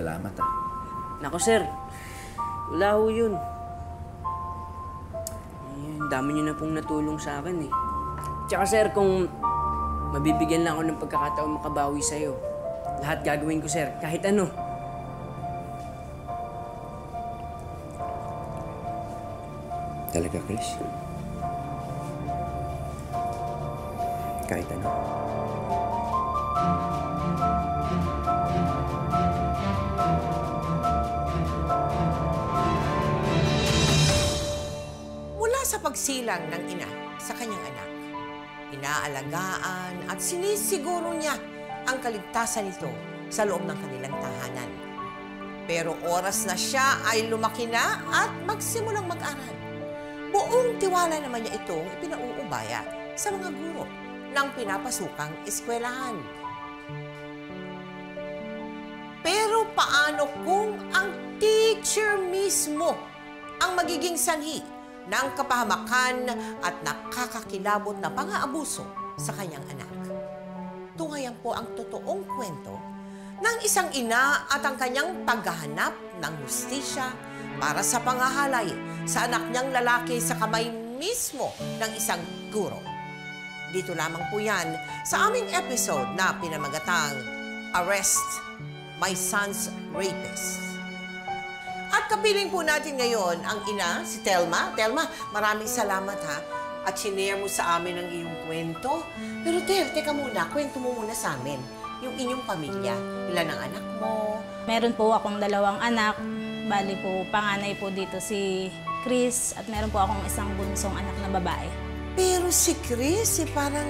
Salamat ah. Nako sir, wala ho yun. Eh, ang dami niyo na pong natulong sa akin eh. Tsaka sir, kung mabibigyan lang ako ng pagkakataon makabawi sa'yo, lahat gagawin ko sir, kahit ano. Talaga, Chris? Kahit ano. Pagsilang ng ina sa kanyang anak, inaalagaan at sinisiguro niya ang kaligtasan nito sa loob ng kanilang tahanan. Pero oras na siya ay lumaki na at magsimulang mag-aral. Buong tiwala naman niya itong ipinauubaya sa mga guro ng pinapasukang eskwelahan. Pero paano kung ang teacher mismo ang magiging sanhi ng kapahamakan at nakakakilabot na pang-aabuso sa kanyang anak? Tungayan po ang totoong kwento ng isang ina at ang kanyang paghahanap ng hustisya para sa pangahalay sa anak niyang lalaki sa kamay mismo ng isang guro. Dito lamang po yan sa aming episode na pinamagatang Arrest My Son's Rapist. At kapiling po natin ngayon ang ina, si Telma. Telma, maraming salamat ha. At sinare mo sa amin ang iyong kwento. Pero Tel, teka muna, kwento mo muna sa amin. Yung inyong pamilya, ilan ang anak mo? Meron po akong dalawang anak. Bali po, panganay po dito si Chris at meron po akong isang bunsong anak na babae. Pero si Chris, eh, parang,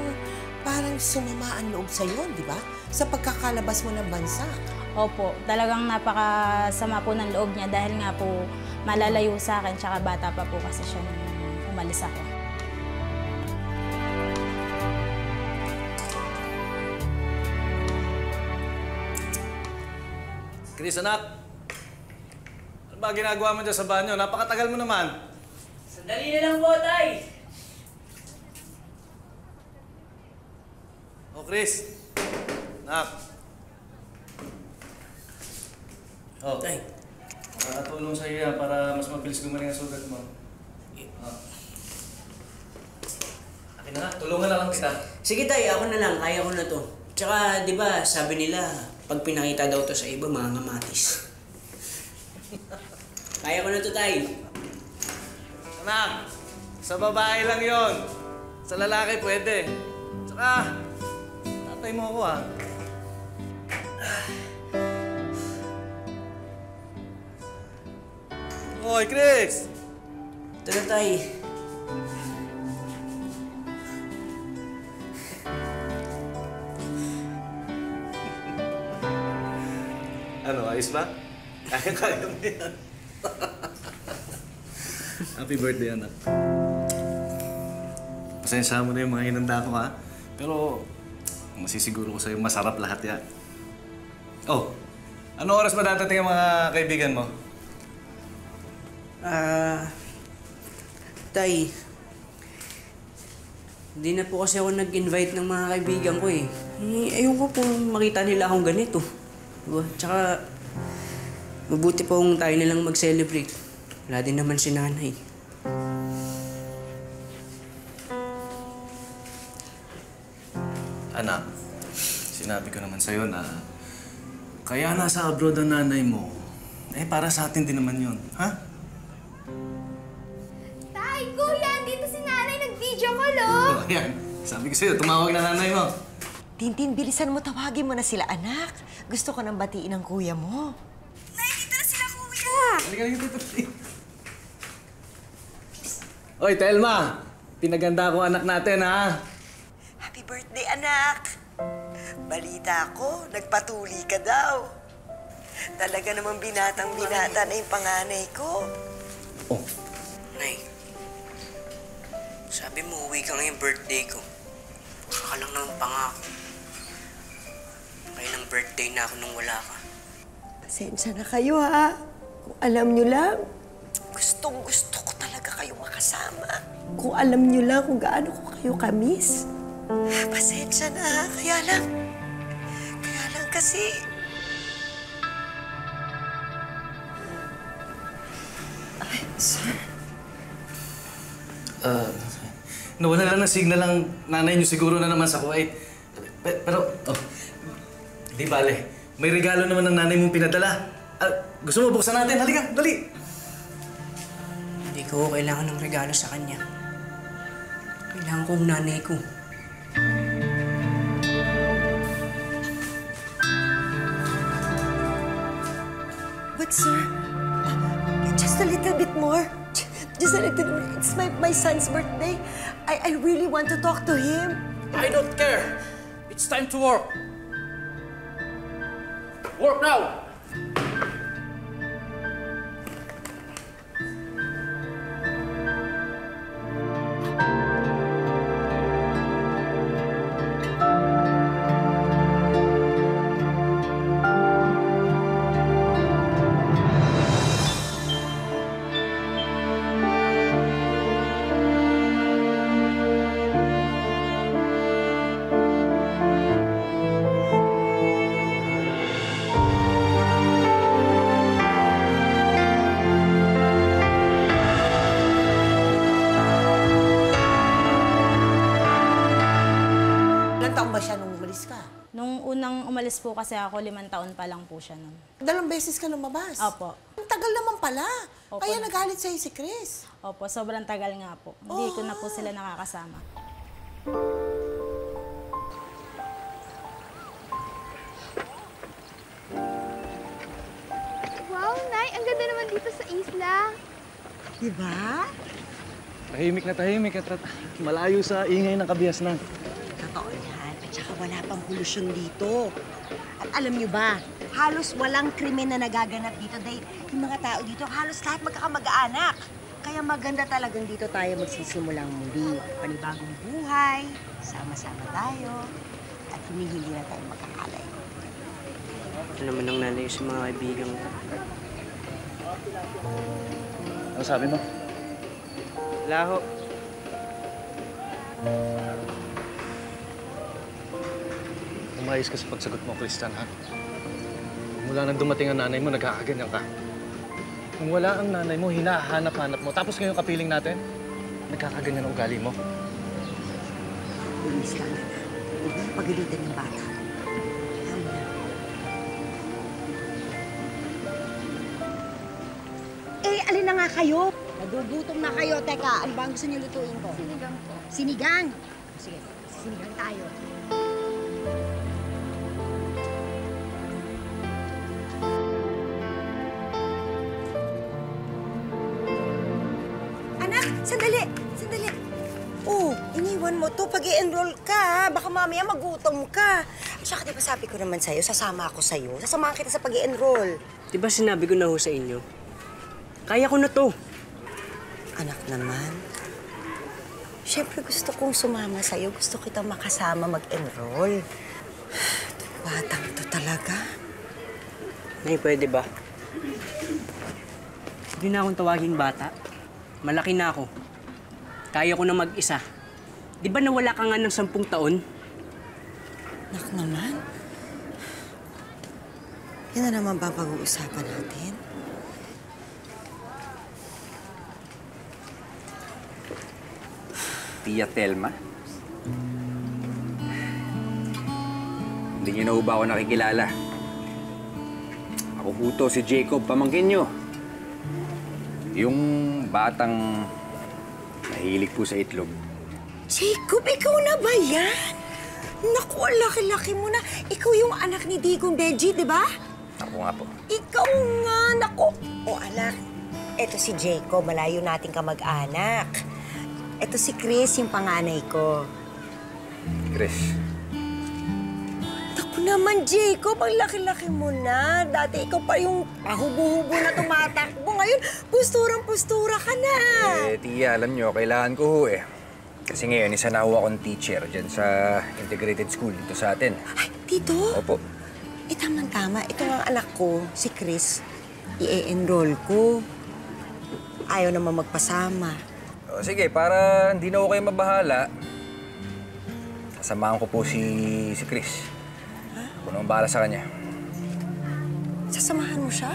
parang sumama ang loob sa'yo, di ba? Sa pagkakalabas mo ng bansa. Opo, talagang napakasama po ng loob niya dahil nga po malalayo sa akin tsaka bata pa po kasi siya nung umalis ako. Chris, anak. Ano ba ginagawa mo dyan sa banyo? Napakatagal mo naman. Sandali na lang po, tay! Oh, Chris. Anak. Oh, Tay, makakatulong sa iyo yan para mas mabilis gumaling ang sugat mo. Ah. Akin na nga, tulungan na lang kita. sige tay, ako na lang, kaya ko na to. Tsaka, di ba, sabi nila, pag pinakita daw to sa iba, mga ngamatis. kaya ko na to, tay. Anak, sa babae lang yon. Sa lalaki pwede. Tsaka, tatay mo ako ah. Hoy, Chris! Ito na, tay. Ano, ayos ba? Kaya-kaya mo yan. Happy birthday, anak. Pasensya mo na yung mga hinanda ko, ha? Pero, masisiguro ko sa'yo masarap lahat yan. Oh, ano oras ba dadating ang mga kaibigan mo? Ah... tay. Hindi na po kasi ako nag-invite ng mga kaibigan ko eh. eh ayun ko pong makita nila akong ganito. Diba? Tsaka, mabuti pa kung tayo nilang mag-celebrate. Wala din naman si nanay. Anak, sinabi ko naman sa'yo na kaya nasa abroad ang nanay mo, eh para sa atin din naman yun, ha? Yan. Sabi ko sa'yo, tumawag na nanay mo. Tintin, bilisan mo, tawagin mo na sila, anak. Gusto ko nang batiin ang kuya mo. Halika, halika dito. Oy, Telma! Pinaganda ko anak natin, ha? Happy birthday, anak! Balita ko, nagpatuli ka daw. Talaga namang binatang binata na yung panganay ko. Oh, Nay, sabi mo, uwi ka ngayon birthday ko. Puro lang ng pangako. Ngayon ang birthday na ako nung wala ka. Pasensya na kayo, ha? Kung alam nyo lang, gustong gusto ko talaga kayo makasama. Kung alam nyo lang kung gaano ko kayo kamis. Pasensya na, ha? Kaya lang, kaya lang kasi... Ay, sir. Uh, nawala lang ng signal ang nanay niyo siguro na naman sa Kuwait. Pe- Pero, oh, di bale. May regalo naman ng nanay mong pinadala. Ah, gusto mo buksan natin? Halika, dali! Hindi ko kailangan ng regalo sa kanya. Kailangan kong nanay ko. but sir, just a little bit more. Just a little bit. It's my, my son's birthday. I, I really want to talk to him. I don't care. It's time to work. Work now. Ilan umalis po kasi ako, limang taon pa lang po siya nun. Dalawang beses ka lumabas. Opo. Ang tagal naman pala. Opo. Kaya nagalit sa'yo si Chris. Opo, sobrang tagal nga po. Hindi ko na po sila nakakasama. Wow, Nay, ang ganda naman dito sa isla. Di ba? Tahimik na tahimik at malayo sa ingay ng kabiasnan. Totoo yan. At saka wala pang polusyon dito. At alam niyo ba, halos walang krimen na nagaganap dito dahil yung mga tao dito halos lahat magkakamag-anak. Kaya maganda talagang dito tayo magsisimulang muli. Panibagong buhay, sama-sama tayo, at hindi na tayo magkakalay. Ito naman ang nanay sa mga kaibigan ko. Ano sabi mo? Laho. Umayos ka sa pagsagot mo, Kristan, ha? Mula nang dumating ang nanay mo, nagkakaganyan ka. Kung wala ang nanay mo, hinahanap-hanap mo. Tapos ngayong kapiling natin, nagkakaganyan ang ugali mo. Pulis ka na. Huwag mo pagalitan ng bata. Eh, alin na nga kayo? Nagugutom na kayo. Teka, ano ba ang gusto niyo lutuin ko? Sinigang po. Sinigang. Sige, sinigang tayo. Sandali, sandali. Oh, iniwan mo to pag i-enroll ka. Baka mamaya magutom ka. At saka di ba sabi ko naman sa'yo, sasama ako sa'yo. Sasamahan kita sa pag enroll Di ba sinabi ko na ho sa inyo? Kaya ko na to. Anak naman. Siyempre gusto kong sumama sa'yo. Gusto kitang makasama mag-enroll. Batang to talaga. Nay, pwede ba? Hindi na akong tawaging bata. Malaki na ako. Kaya ko na mag-isa. Di ba nawala ka nga ng sampung taon? Anak naman. Yan na naman ba pag-uusapan natin? Tia Telma? Hindi niyo na ba ako nakikilala? Ako ho to, si Jacob, pamangkin niyo. Yung batang mahilig po sa itlog. Jacob, ikaw na ba yan? Naku, laki-laki mo na. Ikaw yung anak ni Digong Benji, di ba? Ako nga po. Ikaw nga, naku. O anak, eto si Jacob, malayo nating kamag-anak. Eto si Chris, yung panganay ko. Chris, naman, Jacob, ang laki-laki mo na. Dati ikaw pa yung pahubo-hubo na tumatakbo. Ngayon, pusturang-pustura ka na. eh, Tia, alam niyo, kailangan ko ho eh. Kasi ngayon, isa na ho akong teacher dyan sa integrated school dito sa atin. Ay, Tito? Opo. Eh, tamang-tama. Ito ang anak ko, si Chris. I-enroll ko. Ayaw naman magpasama. O, sige, para hindi na ako kayo mabahala, sasamahan ko po si, si Chris. Ako naman bahala sa kanya. Sasamahan mo siya?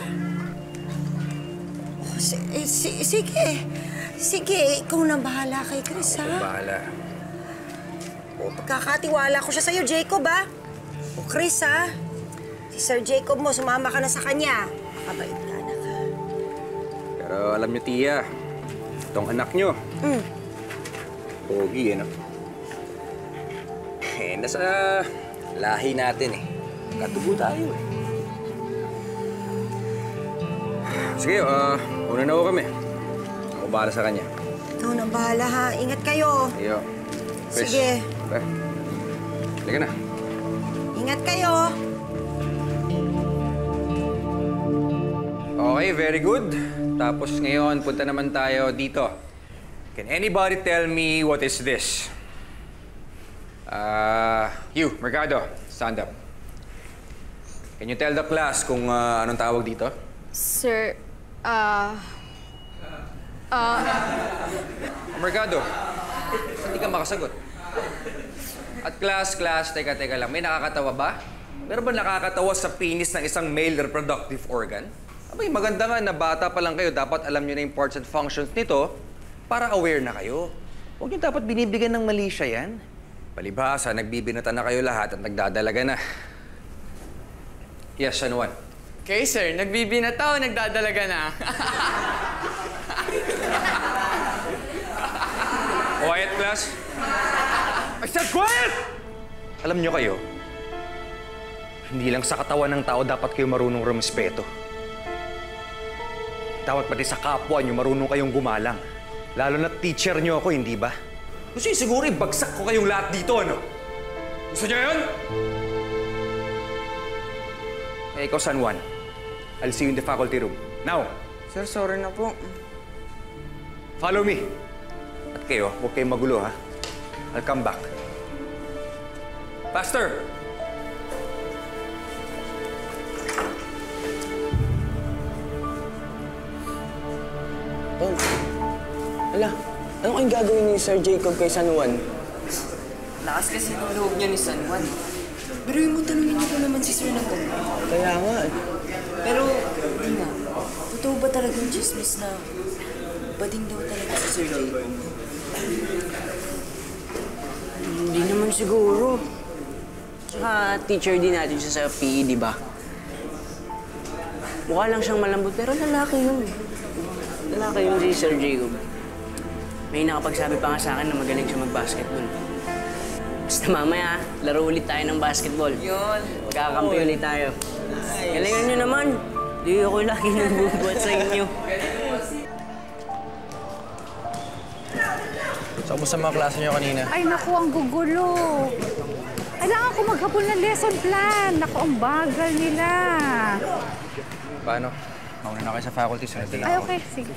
Oh, si, eh, si- sige. Sige, ikaw na bahala kay Chris, ha? Bahala. O, pagkakatiwala ko siya sa'yo, Jacob, ha? O, Chris, ha? Si Sir Jacob mo, sumama ka na sa kanya. Kabait ka, anak, ha? Pero alam niyo, Tia, itong anak niyo, Mm. pogi, ano? Eh, nasa lahi natin, eh. Katubo tayo, eh. Sige, ah, una na ho kami. Ako bahala sa kanya. Ikaw na bahala, ha? Ingat kayo. Iyo. Chris. Sige. Pre. Halika na. Ingat kayo. Okay, very good. Tapos ngayon, punta naman tayo dito. Can anybody tell me what is this? Ah, you, Mercado, stand up. Can you tell the class kung ah, anong tawag dito? Sir, ah... Oh, Mercado, hindi ka makasagot. At class, class, teka, teka lang, may nakakatawa ba? Meron ba nakakatawa sa penis ng isang male reproductive organ? Abay, maganda nga na bata pa lang kayo, dapat alam nyo na yung parts and functions nito para aware na kayo. Huwag nyo dapat binibigyan ng mali siya yan. Palibhasa, nagbibinata na kayo lahat at nagdadalaga na. Yes, San Juan. Okay, sir. Nagbibinataw, nagdadalaga na. Quiet, class. I said quiet! Alam nyo kayo, hindi lang sa katawan ng tao dapat kayo marunong rumespeto. Dapat pati sa kapwa nyo marunong kayong gumalang. Lalo na teacher nyo ako, hindi ba? Gusto nyo siguro ibagsak ko kayong lahat dito, ano? Gusto nyo yun? Eh, ikaw, San Juan. I'll see you in the faculty room. Now, sir, sorry na po. Follow me. At kayo, huwag kayong magulo, ha? I'll come back. Faster! Tol, ala, ano kayong gagawin ni Sir Jacob kay San Juan? Lakas kasi ng loob niya ni San Juan. Pero yung mo tanongin niyo ko naman si Sir ng ganito. Kaya nga. eh. Pero, hindi nga. Totoo ba talaga yung chismis na bading daw talaga si Sir Jacob? Hindi naman siguro. Tsaka teacher din natin siya sa PE, di ba? Mukha lang siyang malambot, pero lalaki yun. Lalaki yun si Sir Jacob. May nakapagsabi pa nga sa akin na magaling siya mag-basketball. Basta mamaya, laro ulit tayo ng basketball. Yun. Kakampi ulit tayo. Galingan nyo naman. Di ako lagi nagbubuhat sa inyo. So, kumusta mga klase niyo kanina? Ay, naku, ang gugulo. Kailangan ko maghapon ng lesson plan. Naku, ang bagal nila. Paano? Mauna na kayo sa faculty, sunod na lang Ay, okay. Sige.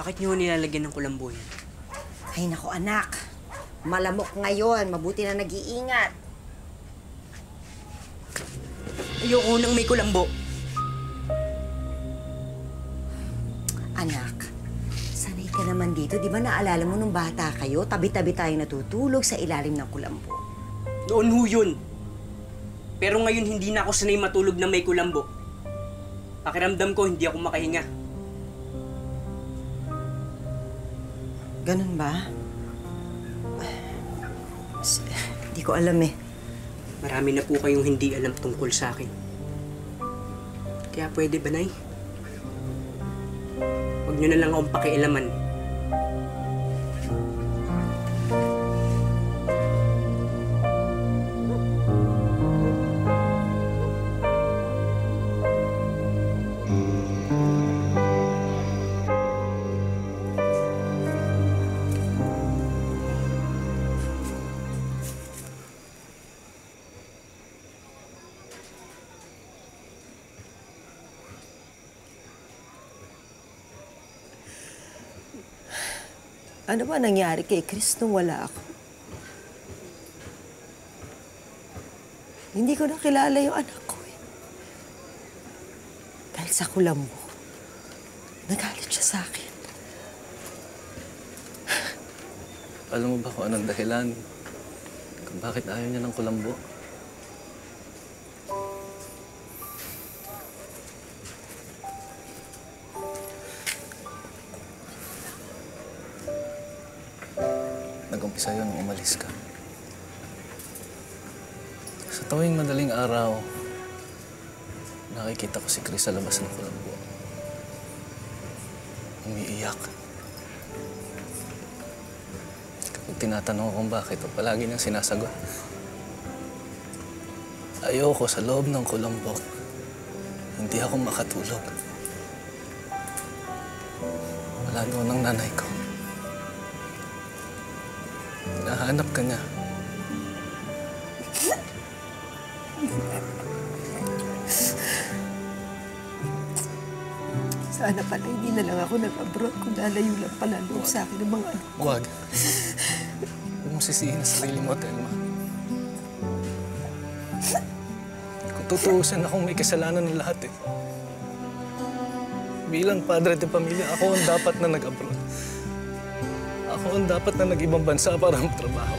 Bakit niyo nilalagyan ng kulambo yan? Ay, naku, anak. Malamok ngayon. Mabuti na nag-iingat. Ayoko nang may kulambo. Anak, sanay ka naman dito. Di ba naalala mo nung bata kayo, tabi-tabi tayo natutulog sa ilalim ng kulambo. Noon ho yun. Pero ngayon hindi na ako sanay matulog na may kulambo. Pakiramdam ko hindi ako makahinga. Ganun ba? S- Di ko alam eh. Marami na po kayong hindi alam tungkol sa akin. Kaya pwede ba, Nay? Huwag niyo na lang akong pakialaman. Ano ba nangyari kay Chris nung wala ako? Hindi ko nakilala yung anak ko eh. Dahil sa kulam mo, nagalit siya sa akin. Alam mo ba kung anong dahilan? Kung bakit ayaw niya ng kulambo? Umalis ka. Sa tuwing madaling araw, nakikita ko si Chris sa labas ng kulambo. Umiiyak. Kapag tinatanong ko kung bakit, palagi niyang sinasagot. Ayoko sa loob ng kulambo. Hindi ako makatulog. Wala doon ang nanay ko. Nahanap ka niya. Sana pala hindi na lang ako nag-abroad kung lalayo lang pala loob sa akin ng mga anak. Huwag. Huwag mong sisihin ang sarili mo, Telma. Kung tutuusin akong may kasalanan ng lahat eh. Bilang padre de pamilya, ako ang dapat na nag-abroad. Ang dapat na nag-ibang bansa para magtrabaho.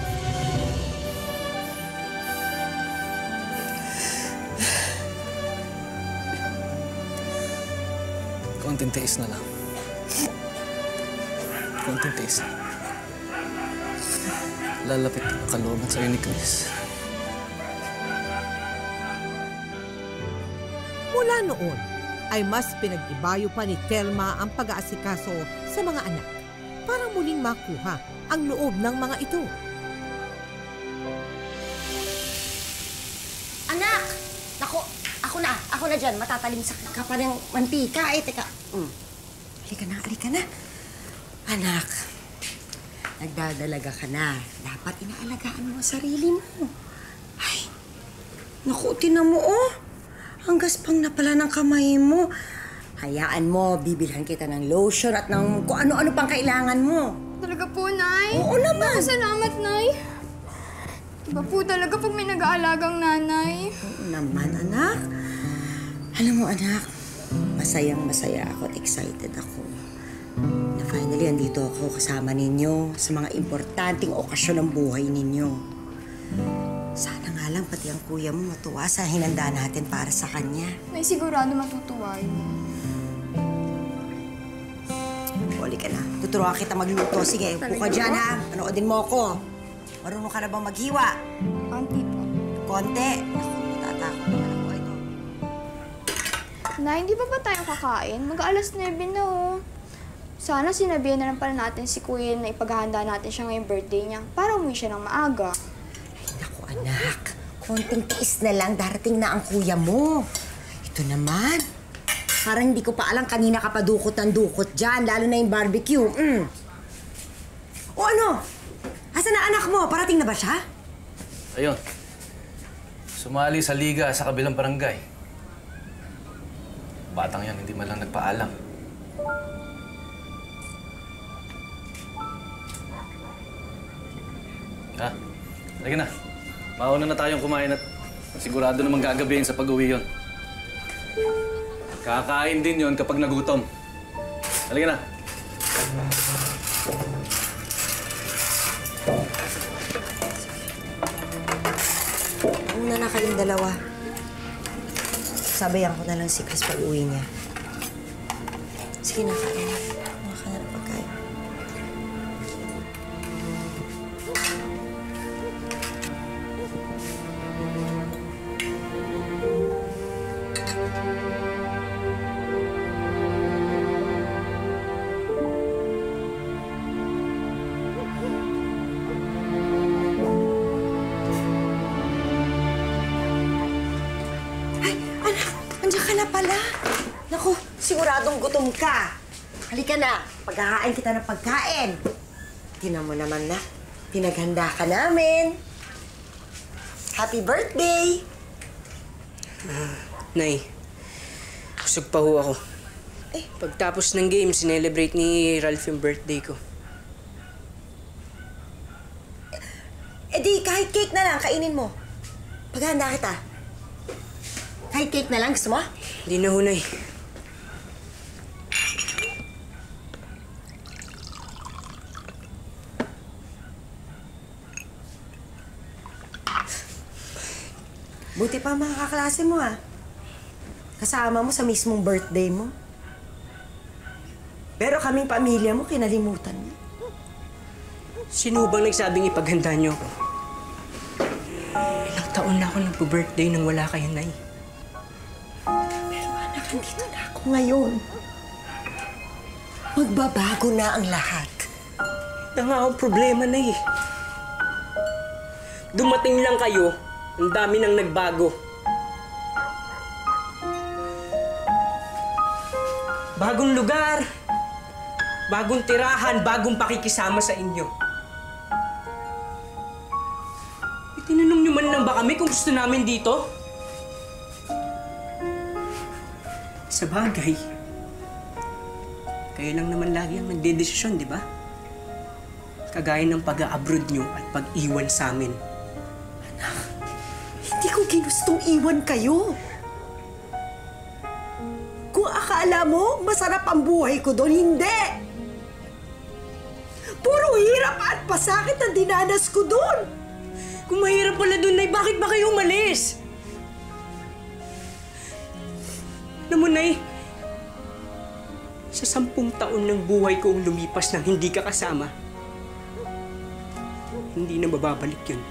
Konting tiis na lang. Konting tiis na. Lalapit ang kalooban sa'yo ni Chris. Mula noon, ay mas pinag-ibayo pa ni Telma ang pag-aasikaso sa mga anak para muling makuha ang loob ng mga ito. Anak! Nako, ako na. Ako na dyan. Matatalim sa ka pa ng mantika. Eh, teka. Mm. Halika na, halika na. Anak, nagdadalaga ka na. Dapat inaalagaan mo ang sarili mo. Ay, naku, tinan mo, oh. Ang gaspang na pala ng kamay mo. Hayaan mo, bibilhan kita ng lotion at ng kung ano-ano pang kailangan mo. Talaga po, Nay? Oo naman. Salamat, Nay. Iba po talaga pag may nag-aalagang nanay. Oo naman, anak. Alam mo, anak, masayang masaya ako at excited ako. Na finally, andito ako kasama ninyo sa mga importanteng okasyon ng buhay ninyo. Sana nga lang pati ang kuya mo matuwa sa hinanda natin para sa kanya. Nay, sigurado matutuwa yun. Huli ka na. Tuturuan kita magluto. Sige, upo ka dyan, ha? Panoodin mo ako. Marunong ka na bang maghiwa? Konti po. Konti. Ako, natatakot naman ako ito. Nay, hindi pa ba tayo kakain? Mag-alas 9 na, oh. Sana sinabihan na lang pala natin si Kuya na ipaghahanda natin siya ngayong birthday niya para umuwi siya ng maaga. Naku, anak. Konting tiis na lang. Darating na ang kuya mo. Ito naman. Parang hindi ko pa alam kanina ka pa dukot ng dukot dyan, lalo na yung barbecue. Mm. O ano? Asa na anak mo? Parating na ba siya? Ayun. Sumali sa liga sa kabilang barangay. Batang yan, hindi man lang nagpaalam. Ha? Halika na. Mauna na tayong kumain at sigurado namang gagabihin sa pag-uwi yun. Kakain din yon kapag nagutom. Halika na. Una na kayong dalawa. Sabayan ko na lang si Chris pag uwi niya. Sige na, kain gutom ka. Halika na, pagkakain kita ng pagkain. Tinan mo naman na, pinaghanda ka namin. Happy birthday! Nay, busog pa ho ako. Eh. Pagtapos ng game, sinelebrate ni Ralph yung birthday ko. E di, kahit cake na lang, kainin mo. Paghahanda kita. Kahit cake na lang, gusto mo? Hindi na ho, Nay. Buti pa mga kaklase mo ah. Kasama mo sa mismong birthday mo. Pero kaming pamilya mo, kinalimutan mo. Sino bang nagsabing ipaghanda niyo ako? Ilang taon na ako nagpo-birthday nang wala kayo, Nay. Pero anak, nandito na ako ngayon. Magbabago na ang lahat. Ito nga ang problema, Nay. Dumating lang kayo, ang dami nang nagbago. Bagong lugar, bagong tirahan, bagong pakikisama sa inyo. Eh, tinanong niyo man lang ba kami kung gusto namin dito? Sa bagay, kayo lang naman lagi ang nagdedesisyon, di ba? Kagaya ng pag-abroad nyo at pag-iwan sa amin. Hindi ko ginustong iwan kayo. Kung akala mo, masarap ang buhay ko doon, hindi. Puro hirap at pasakit ang dinanas ko doon. Kung mahirap pala doon, Nay, bakit ba kayo umalis? Alam mo, Nay, sa sampung taon ng buhay ko ang lumipas nang hindi ka kasama, hindi na mababalik yun.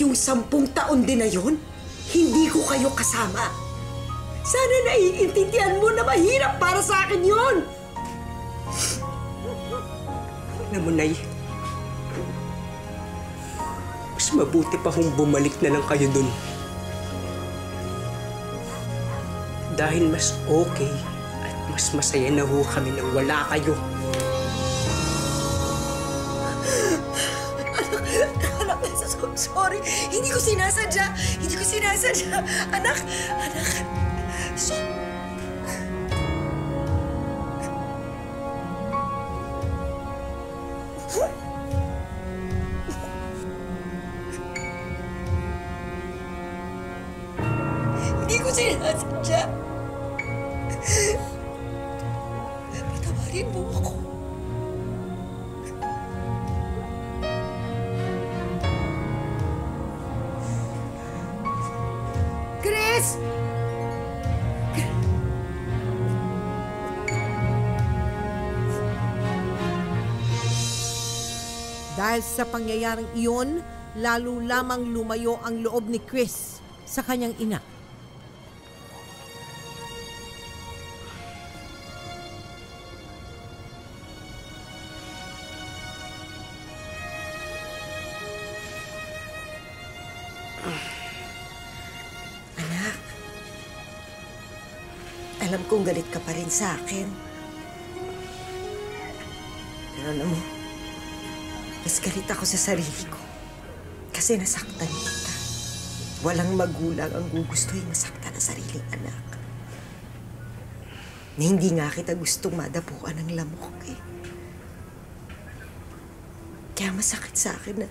Yung sampung taon din na yun, hindi ko kayo kasama. Sana naiintindihan mo na mahirap para sa akin yun. Alam mo, mas mabuti pa kung bumalik na lang kayo dun. Dahil mas okay at mas masaya na ho kami nang wala kayo. Hindi ko sinasadya. Hindi ko sinasadya. Anak, anak. Sa pangyayaring iyon, lalo lamang lumayo ang loob ni Chris sa kanyang ina. Anak, alam kong galit ka pa rin sa akin. Pero alam mo, mas galit ako sa sarili ko. Kasi nasaktan kita. Walang magulang ang gugustuhin masaktan ang sariling anak. Na hindi nga kita gustong madapuan ng lamok eh. Kaya masakit sa akin na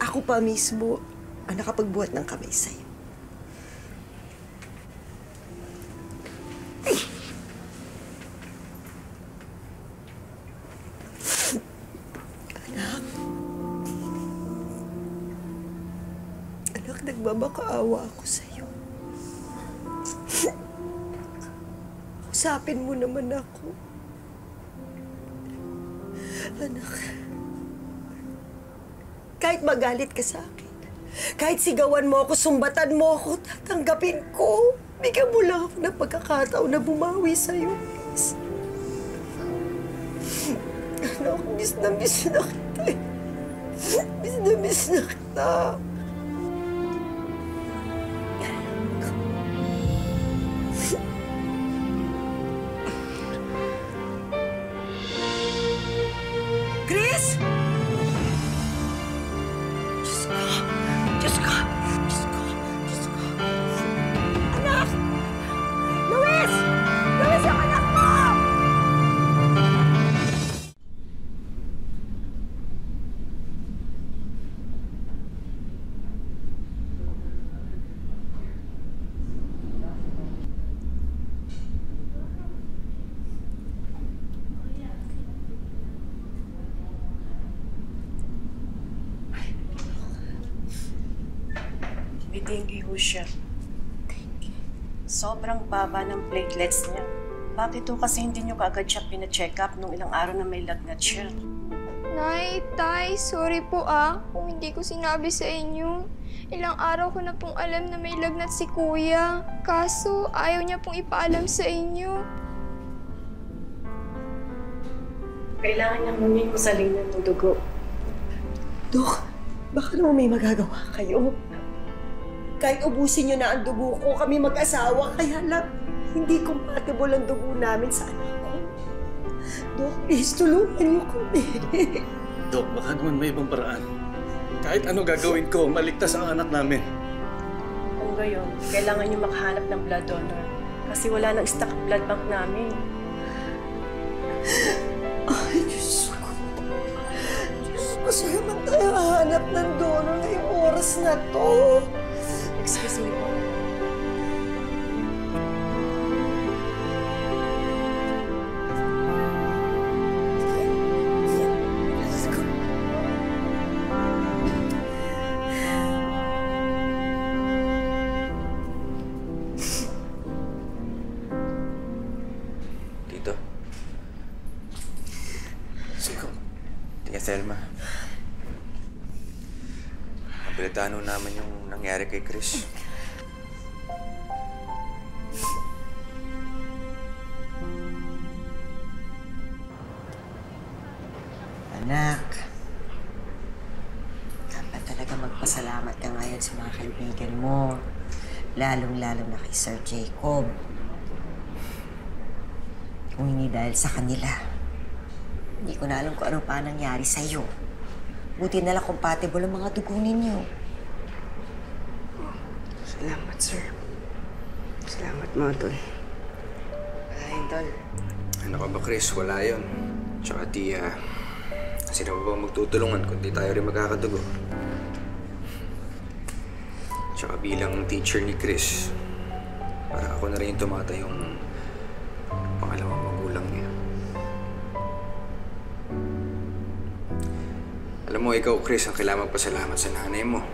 ako pa mismo ang nakapagbuhat ng kamay sa'yo. Nagmamakaawa ako sa'yo. Usapin mo naman ako. Anak. Kahit magalit ka sa akin, kahit sigawan mo ako, sumbatan mo ako, tatanggapin ko. Bigyan mo lang ako ng pagkakataon na bumawi sa'yo, please. Anak, miss na miss na kita. eh. Miss na miss na kita. Ho kasi hindi niyo kaagad siya pina-check up nung ilang araw na may lagnat siya? Nay, Tay, sorry po ah kung hindi ko sinabi sa inyo. Ilang araw ko na pong alam na may lagnat si Kuya. Kaso, ayaw niya pong ipaalam sa inyo. Kailangan niyang humingi sa linya ng dugo. Dok, baka naman may magagawa kayo. Kahit ubusin niyo na ang dugo ko, kami mag-asawa, kaya lang hindi compatible ang dugo namin sa anak ko. Dok, please, tulungan niyo kami. Dok, baka naman may ibang paraan. Kahit ano gagawin ko, maligtas ang anak namin. Kung gayon, kailangan niyo makahanap ng blood donor. Kasi wala nang stock blood bank namin. Ay, Diyos ko. Diyos ko, saan naman tayo hahanap ng donor ngayong oras na to? Excuse me po. Kay Chris. Anak, dapat talaga magpasalamat ka ngayon sa mga kaibigan mo. Lalong-lalo na kay Sir Jacob. Kung hindi dahil sa kanila, hindi ko na alam kung ano pa nangyari sa'yo. Buti na lang compatible ang mga dugo ninyo. Salamat, sir. Salamat, mga tol. Ay, tol. Ano ka ba, Chris? Wala yun. Tsaka, Tia, sino ba ba magtutulungan kundi tayo rin magkakadugo? Tsaka bilang teacher ni Chris, para ako na rin yung tumata yung pangalawang magulang niya. Alam mo, ikaw, Chris, ang kailangan magpasalamat sa nanay mo.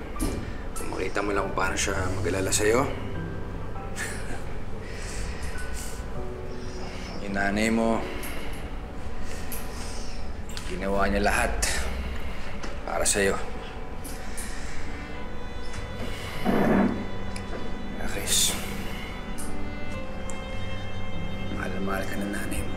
Makita mo lang paano siya mag-alala sa'yo, yung nanay mo, ginawa niya lahat para sa'yo. Chris, mahal na mahal ka ng nanay mo.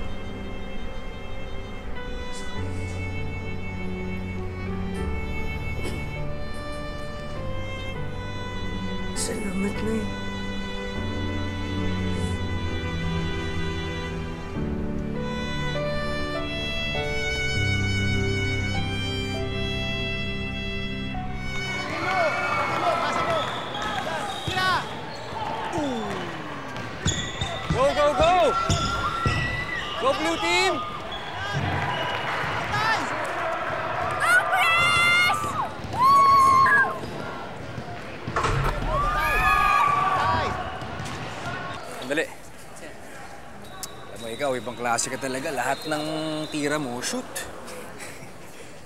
Klase ka talaga. Lahat ng tira mo, shoot.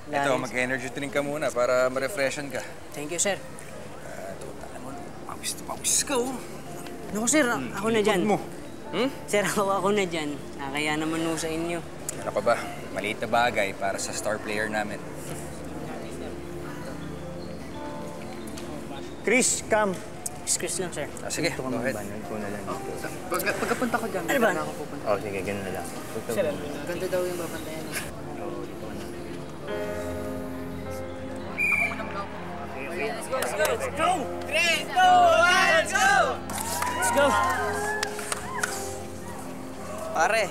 Ito, mag-energy drink ka muna para ma-refreshen ka. Thank you, sir. Alam mo, pawis na pawis ka, oh. Naku, sir, ako na dyan. mo. Hmm? Sir, ako, ako na dyan. Nakakaya naman ho sa inyo. Ano ka ba? Maliit na bagay para sa star player namin. Chris, come. Excuse lang, sir. Ah, sige, go ahead. Ko na lang. Pag, pagkapunta ko dyan, Ano ba? ako pupunta. Oh, sige, ganun na lang. Sir, Ganda daw yung babantayan. Let's go, let's go! Let's go! Three, two, one, let's go! Let's go! Pare,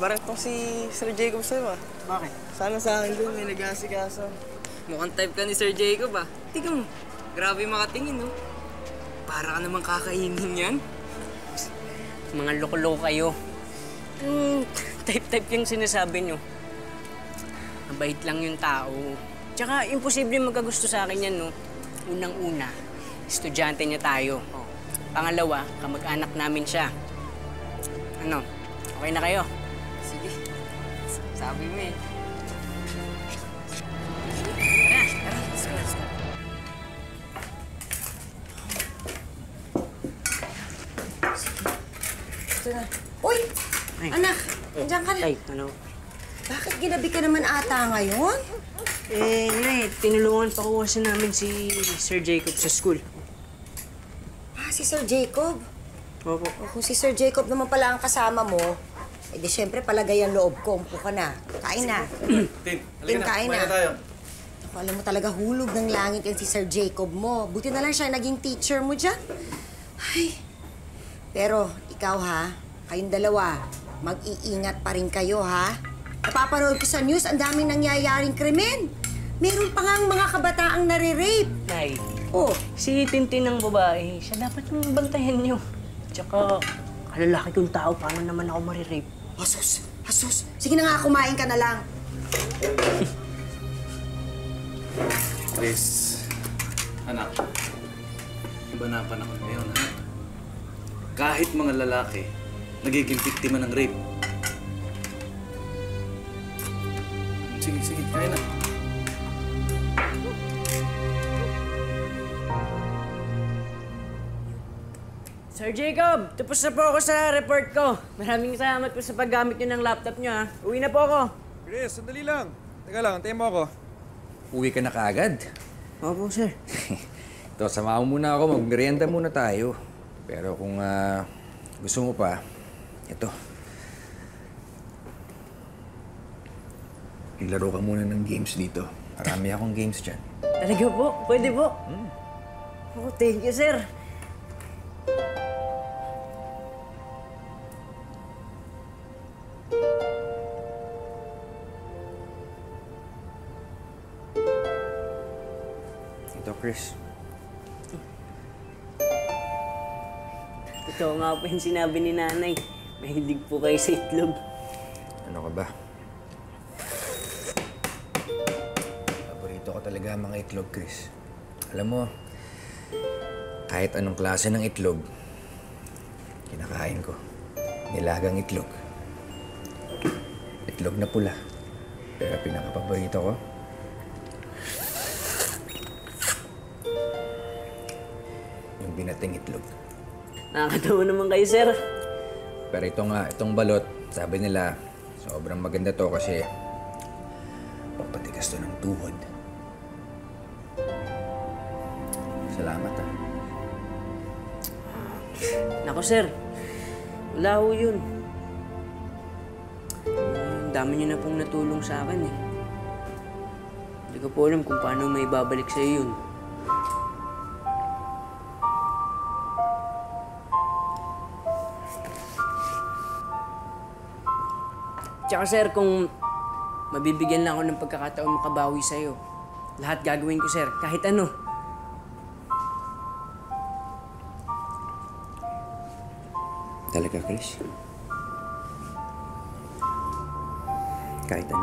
barat tong si Sir Jacob sa'yo ah. Bakit? Sana sa akin din may nag-aasikaso. Mukhang type ka ni Sir Jacob ah. Tingnan mo, grabe makatingin no. Para ka naman kakainin yan. Mga loko-loko kayo. Hmm, type-type yung sinasabi nyo. Mabait lang yung tao. Tsaka, imposible magkagusto sa akin yan, no? Unang-una, estudyante niya tayo. Pangalawa, kamag-anak namin siya. Ano, okay na kayo? Sige, sabi mo eh. Anak, nandiyan ka na. Ay, ano? Bakit ginabi ka naman ata ngayon? Eh, Nay, tinulungan pa ko kasi namin si Sir Jacob sa school. Ah, si Sir Jacob. Opo. O, kung si Sir Jacob naman pala ang kasama mo, eh di syempre palagay ang loob ko. Umpo ka na. Kain na. Tin, Tin, kain na. Ako, alam mo talaga hulog ng langit yan si Sir Jacob mo. Buti na lang siya naging teacher mo dyan. Ay. Pero, ikaw ha, kayong dalawa, mag-iingat pa rin kayo ha. Napapanood ko sa news, ang daming nangyayaring krimen. Meron pa nga ang mga kabataang nare-rape. Nay, Oh, si Tintin ng babae, siya dapat yung bantayan niyo. Tsaka, kalalaki kong tao, paano naman ako marirape? Asus, asus. Sige na nga, kumain ka na lang. Chris, anak, iba na ang panahon ngayon, ha? Kahit mga lalaki, nagiging biktima ng rape. Sige, sige, kaya na. Sir Jacob, tapos na po ako sa report ko. Maraming salamat po sa paggamit niyo ng laptop niyo, ha. Uwi na po ako. Chris, sandali lang. Teka lang, antayin mo ako. Uwi ka na kaagad. Opo, sir. Ito, samahan mo muna ako. Magmerienda muna tayo. Pero kung ah, gusto mo pa, ito. Maglaro ka muna ng games dito. Marami akong games dyan. Talaga po? Pwede po? Oh, thank you, sir. Ito, Chris. Ito nga po yung sinabi ni nanay. Mahilig po kayo sa itlog. Ano ka ba? Paborito ko talaga ang mga itlog, Chris. Alam mo, kahit anong klase ng itlog, kinakain ko. Nilagang itlog. Itlog na pula. Pero pinakapaborito ko, yung binating itlog. Nakakatawa naman kayo, sir. Pero ito nga, itong balot, sabi nila, sobrang maganda to kasi papatigas to ng tuhod. Salamat ah. Nako, sir. Wala ho yun. Ang dami niyo na pong natulong sa akin eh. Hindi ko po alam kung paano may babalik sa yun. Tsaka sir, kung mabibigyan lang ako ng pagkakataon makabawi sa'yo, lahat gagawin ko sir, kahit ano. Talaga, Chris? Kahit ano?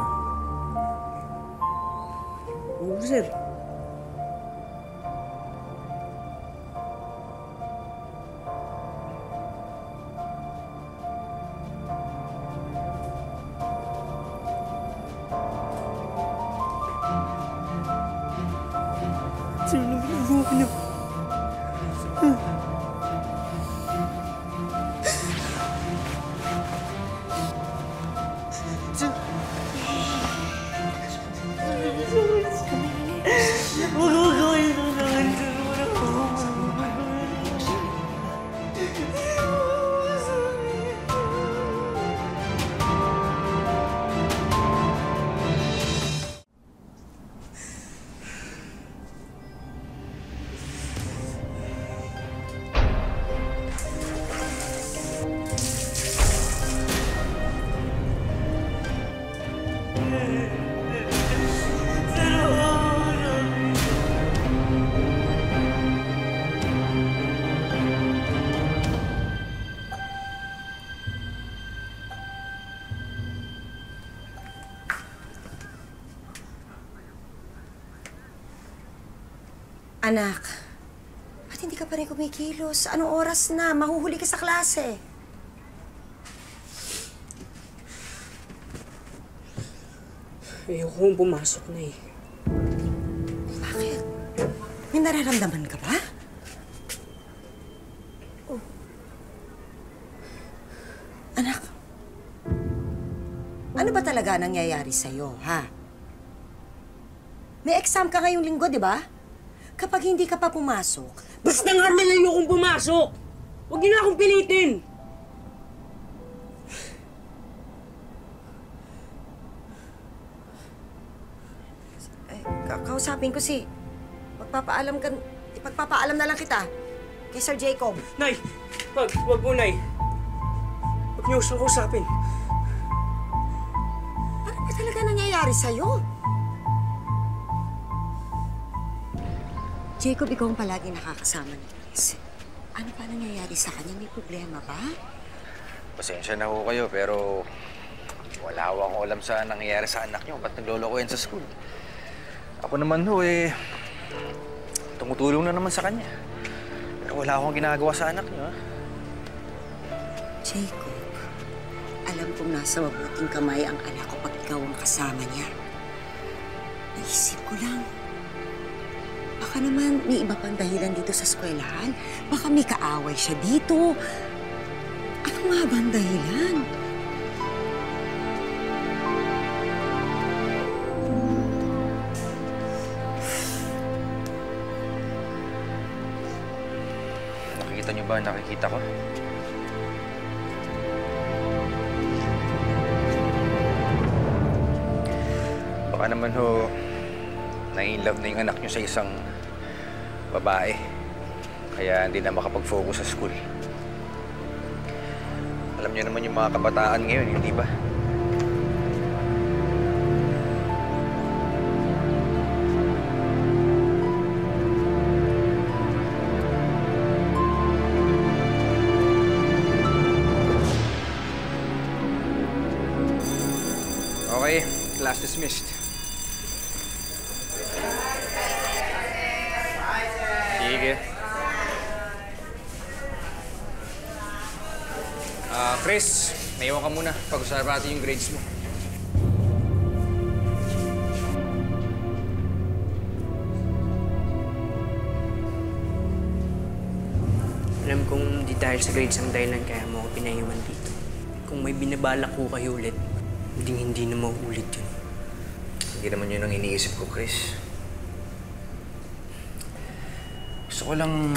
Anak, ba't hindi ka pa rin kumikilos? Anong oras na? Mahuhuli ka sa klase. Ayoko kong pumasok na eh. Bakit? May nararamdaman ka ba? Oh. Anak, talaga nangyayari sa'yo, ha? May exam ka ngayong linggo, di ba? Kapag hindi ka pa pumasok, Basta nga malayo kong pumasok! Huwag niyo na akong pilitin! eh, ka- kausapin ko si... Magpapaalam ka... Ipagpapaalam na lang kita kay Sir Jacob. Nay! Wag, wag po, Nay. Huwag niyo siyang kausapin. Ano ba talaga nangyayari sa'yo? Jacob, ikaw ang palagi nakakasama ni Chris. Ano pa nangyayari sa kanya? May problema ba? Pasensya na ho kayo, pero wala ho akong alam sa nangyayari sa anak niyo. Ba't nagloloko yan sa school? Ako naman ho eh, tumutulong na naman sa kanya. Pero wala akong ginagawa sa anak niyo, ha? Jacob, alam kong nasa mabuting kamay ang anak ko pag ikaw ang kasama niya. Naisip ko lang, baka naman may iba pang dahilan dito sa eskwelahan. Baka may kaaway siya dito. Ano nga ba ang dahilan? Nakikita niyo ba nakikita ko? Baka naman ho, nai-love na yung anak niyo sa isang babae. Kaya hindi na makapag-focus sa school. Alam niyo naman yung mga kabataan ngayon, hindi ba? Pag-usapan natin yung grades mo. Alam kong di dahil sa grades ang dahilan kaya mo ako pinaiwan dito. Kung may binabalak ko kayo ulit, hindi hindi na mauulit yun. Hindi naman yun ang iniisip ko, Chris. Gusto ko lang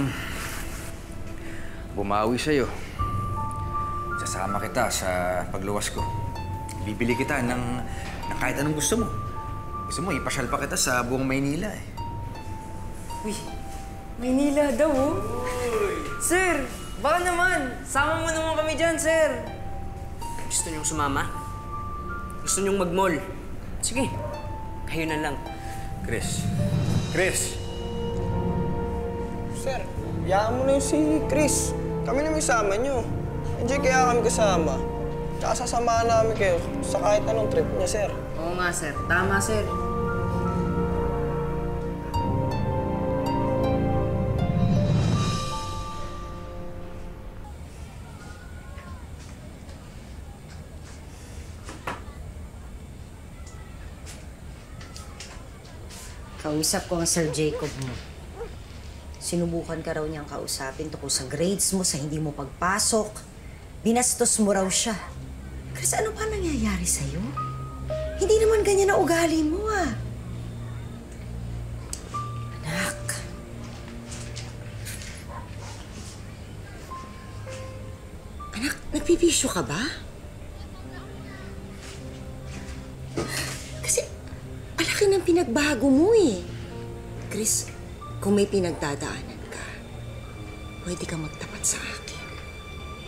bumawi sa'yo. Sasama kita sa pagluwas ko. Bibili kita ng, ng kahit anong gusto mo. Gusto mo, ipasyal pa kita sa buong Maynila eh. Uy, Maynila daw, oh. Sir, baka naman. Sama mo naman kami dyan, sir. Gusto niyong sumama? Gusto niyong mag-mall? Sige, kayo na lang. Chris. Chris! Sir, hayaan mo na yung si Chris. Kami na may sama nyo. Enjoy kaya kami kasama. Tsaka sasamahan namin kayo sa kahit anong trip niya, sir. Oo nga, sir. Tama, sir. Kausap ko ang Sir Jacob mo. Sinubukan ka raw niyang kausapin tungkol sa grades mo, sa hindi mo pagpasok. Binastos mo raw siya. Chris, ano pa nangyayari sa'yo? Hindi naman ganyan na ugali mo, ah. Anak. Anak, nagpipisyo ka ba? Kasi Malaki ng pinagbago mo eh. Chris, kung may pinagdadaanan ka, pwede ka magtapat sa akin.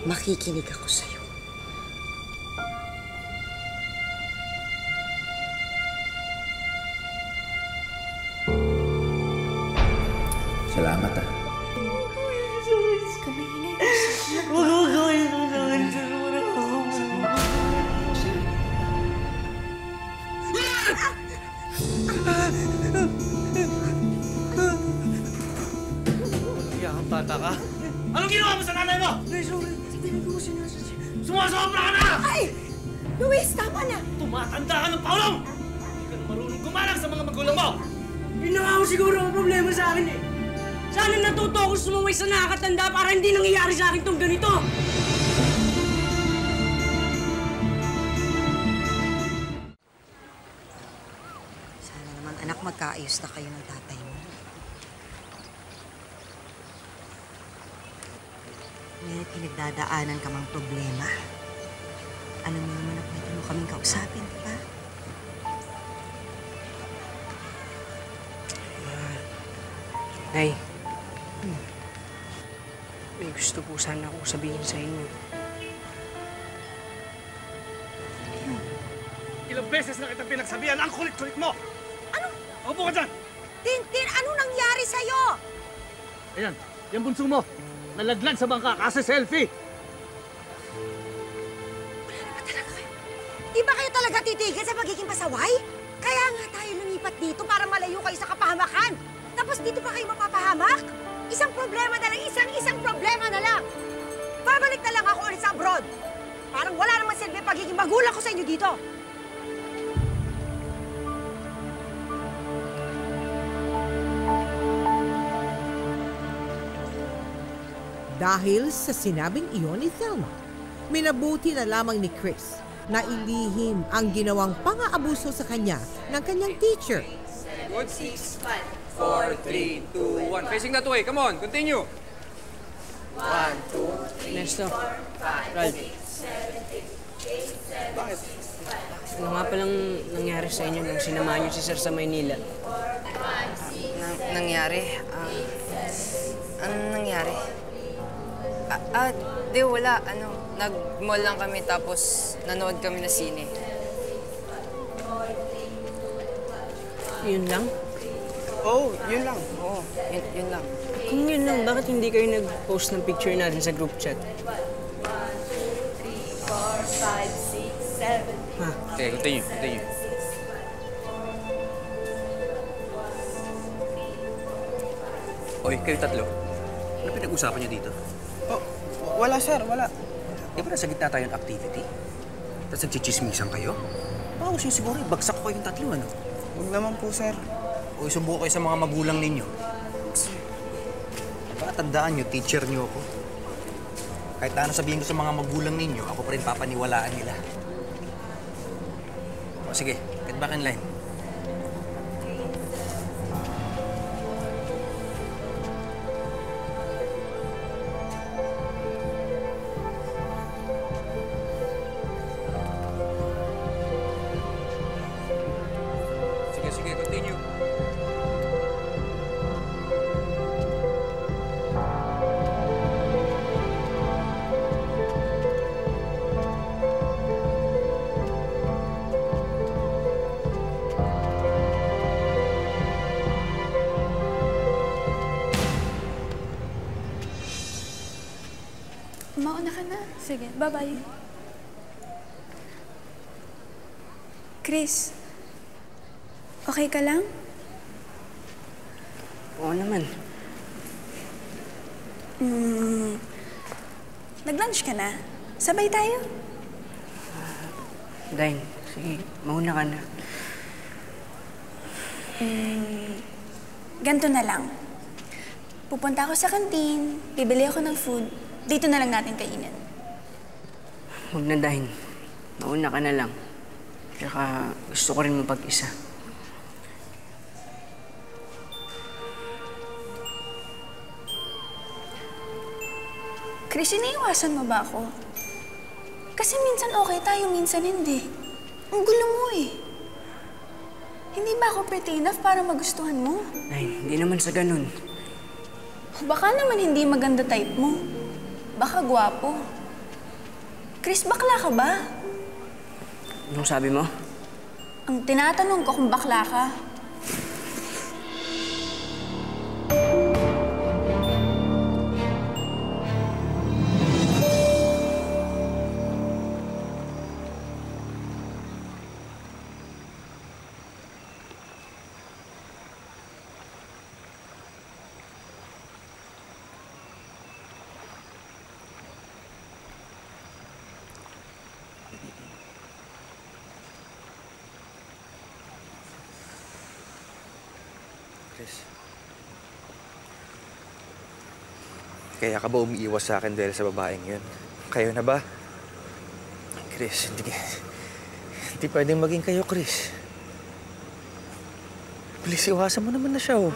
Makikinig ako sa'yo. Salamat ah. Iyak ang bata ka? Anong ginawa mo sa nanay mo? Nay, sorry tapusin niyo sa... Sumasobra na! Ay! Luis, tama na! Tumatanda ka ng paulong! Hindi ka na marunong gumalang sa mga magulang mo! Ginawa ko siguro ang problema sa akin eh. Sana natuto ako sumuway sa nakakatanda para hindi nangyayari sa akin tong ganito! Sana naman anak magkaayos na kayo ng tatay. May pinagdadaanan ka mang problema. Alam mo naman na pwede mo kaming kausapin, di ba? Nay, may gusto po sana ako sabihin sa inyo. Ilang beses na kitang pinagsabihan, ang kulit-kulit mo! Ano? Opo ka dyan! Tintin, ano nangyari sa'yo? Ayan, yung bunso mo. Nalaglag sa bangka kasi selfie. Di ba kayo talaga titigil sa pagiging pasaway? Kaya nga tayo lumipat dito para malayo kayo sa kapahamakan. Tapos dito pa kayo mapapahamak? Isang problema na lang, isang-isang problema na lang. Babalik na lang ako ulit sa abroad. Parang wala naman silbi pagiging magulang ko sa inyo dito. Dahil sa sinabing iyon ni Thelma, minabuti na lamang ni Chris na ilihim ang ginawang pang-aabuso sa kanya ng kanyang teacher. Good. Four, three, two, one. Facing that way. Come on, continue. One, two, three, Nesto. Ralph. Bakit? Ano nga palang nangyari sa inyo nung sinamahan niyo si Sir sa Maynila? Nang, nangyari? Ah, ano nangyari? Ah, ah, di wala. Ano, nag-mall lang kami tapos nanood kami na sine. Yun lang? Oh, yun lang. Oo, yun, yun lang. Kung yun lang, bakit hindi kayo nag-post ng picture natin sa group chat? Ha? Okay, continue, continue. Oy, kayo tatlo. Ano pinag-usapan niyo dito? Wala sir, wala. Di ba nasa gitna tayo ng activity? Tapos nagchichismisan kayo? Baka gusto siguro ibagsak ko kayong tatlo, ano? Huwag naman po sir. O isumbo kayo sa mga magulang ninyo. Baka tandaan niyo, teacher niyo ako. Kahit ano sabihin ko sa mga magulang ninyo, ako pa rin papaniwalaan nila. O sige, get back in line. Bye-bye. Chris, okay ka lang? Oo naman. Hmm, nag-lunch ka na? Sabay tayo? Dain, sige, mauna ka na. Hmm, ganito na lang. Pupunta ako sa kantin, bibili ako ng food. Dito na lang natin kainin. Huwag na, Dain. Mauna ka na lang. Tsaka gusto ko rin mapag-isa. Chris, iniiwasan mo ba ako? Kasi minsan okay tayo, minsan hindi. Ang gulo mo eh. Hindi ba ako pretty enough para magustuhan mo? Dain, hindi naman sa ganun. Baka naman hindi maganda type mo. Baka gwapo. Chris, bakla ka ba? Anong sabi mo? Ang tinatanong ko kung bakla ka. Kaya ka ba umiiwas sa akin dahil sa babaeng yun? Kayo na ba? Chris, hindi, hindi pwedeng maging kayo, Chris. Please, iwasan mo naman na siya, oh.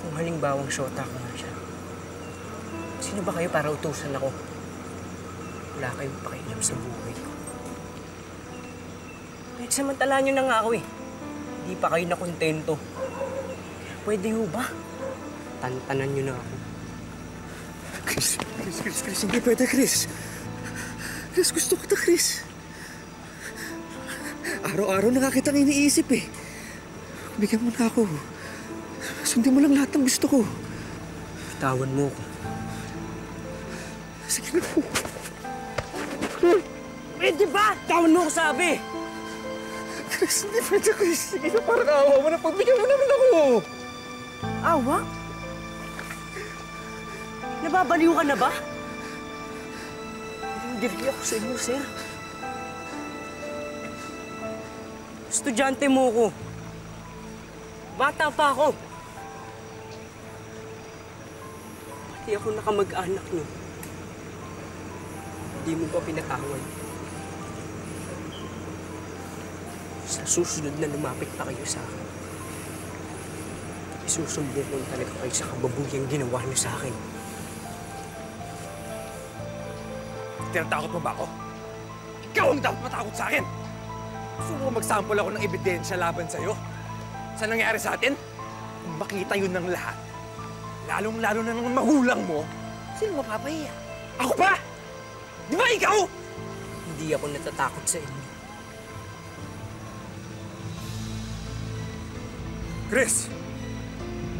Kung halimbawang shota ko nga siya, sino ba kayo para utusan ako? Wala kayong pakialam sa buhay ko. Kahit samantalaan nyo na nga ako eh. Hindi pa kayo nakontento. Pwede ho ba? Tantanan nyo na ako. Chris, Chris, Chris, Chris, hindi pwede, Chris. Chris, gusto kita, Chris. Araw-araw na nga kitang iniisip eh. Bigyan mo na ako. Sundin mo lang lahat ng gusto ko. Bitawan mo ko. Sige na po. Pwede ba? Bitawan mo ko sabi! Chris, hindi pwede, Chris. Sige na, parang awa mo na. Pagbigyan mo naman ako. Awa? Nababaliw ka na ba? Hindi ako sa inyo, sir. Estudyante mo ko. Bata pa ako. Pati ako nakamag-anak niyo. Hindi mo pa pinatawad. Sa susunod na lumapit pa kayo sa akin, isusumbong ko talaga kayo sa kababuyang ginawa niyo sa akin. Tinatakot mo ba ako? Ikaw ang dapat matakot sa akin! Gusto mo magsample ako ng ebidensya laban sa'yo? Sa nangyari sa atin? Kung makita yun ng lahat, lalong-lalo na ng magulang mo, sino mapapahiya? Ako pa! Di ba ikaw? Hindi ako natatakot sa inyo. Chris!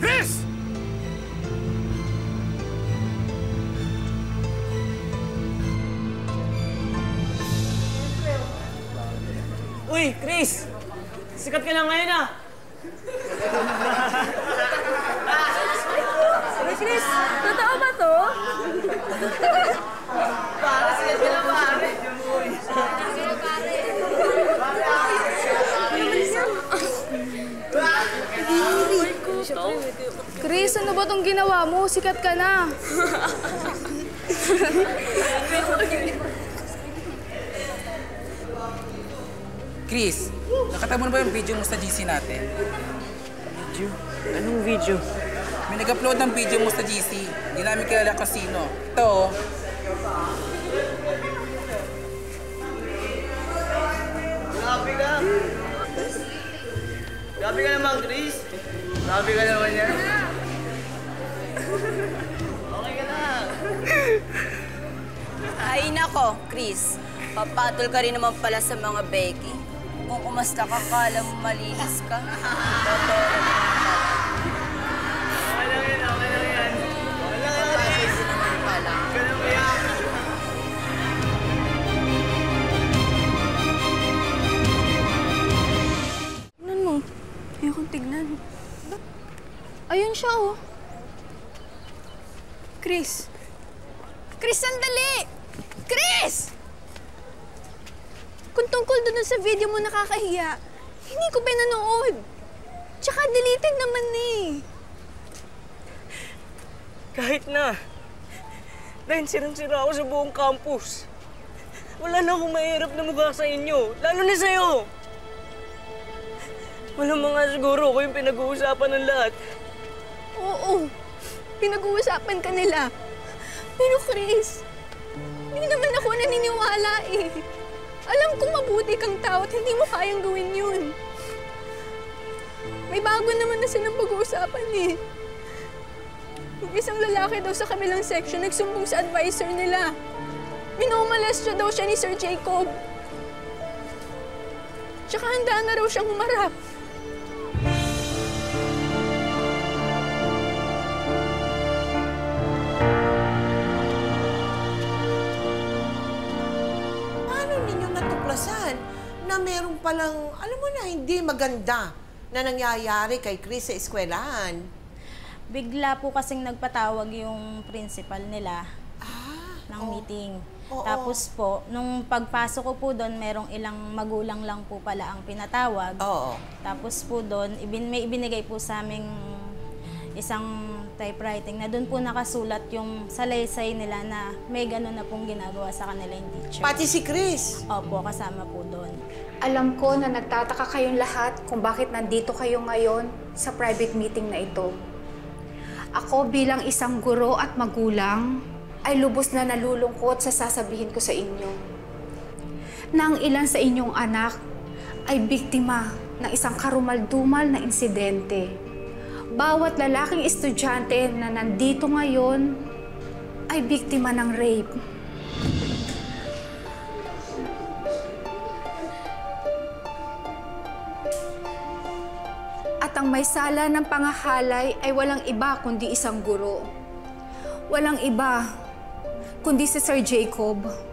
Chris! Uy, Chris! Sikat ka lang ngayon ah! Uy, Chris, totoo ba to? Para siya sila pare. Chris, ano ba tong ginawa mo? Sikat ka na. Chris, nakatamo na ba yung video mo sa GC natin? Video? Anong video? May nag-upload ng video mo sa GC. Hindi namin kilala kung sino. Ito, oh. Grabe ka. Grabe ka naman, Chris. Grabe ka naman yan. Okay ka na. Ay nako, Chris. Papatol ka rin naman pala sa mga Becky. Kung kumasta ka, kala mo malinis ka. Totoo pala. Ganun tignan. Ayun siya, oh. Chris. Chris, sandali! Chris! Kung tungkol doon sa video mo nakakahiya, hindi ko pinanood. Tsaka deleted naman eh. Kahit na. Dahil sirang-sira ako sa buong campus. Wala na akong mahirap na mukha sa inyo. Lalo na sa'yo. Wala mga siguro ko yung pinag-uusapan ng lahat. Oo. Pinag-uusapan ka nila. Pero Chris, hindi naman ako naniniwala eh. Alam kong mabuti kang tao at hindi mo kayang gawin yun. May bago naman na silang pag-uusapan eh. Yung isang lalaki daw sa kabilang section nagsumbong sa advisor nila. Minomalas siya daw siya ni Sir Jacob. Tsaka handa na raw siyang humarap. Natuklasan na meron palang, alam mo na, hindi maganda na nangyayari kay Chris sa eskwelahan? Bigla po kasing nagpatawag yung principal nila ng meeting. Oo. Tapos po, nung pagpasok ko po doon, merong ilang magulang lang po pala ang pinatawag. Oo. Tapos po doon, ibin, may ibinigay po sa aming isang typewriting na doon po nakasulat yung salaysay nila na may gano'n na pong ginagawa sa kanila yung teacher. Pati si Chris? Opo, kasama po doon. Alam ko na nagtataka kayong lahat kung bakit nandito kayo ngayon sa private meeting na ito. Ako bilang isang guro at magulang ay lubos na nalulungkot sa sasabihin ko sa inyo. Na ang ilan sa inyong anak ay biktima ng isang karumal-dumal na insidente. Bawat lalaking estudyante na nandito ngayon ay biktima ng rape. At ang may sala ng pangahalay ay walang iba kundi isang guro. Walang iba kundi si Sir Jacob.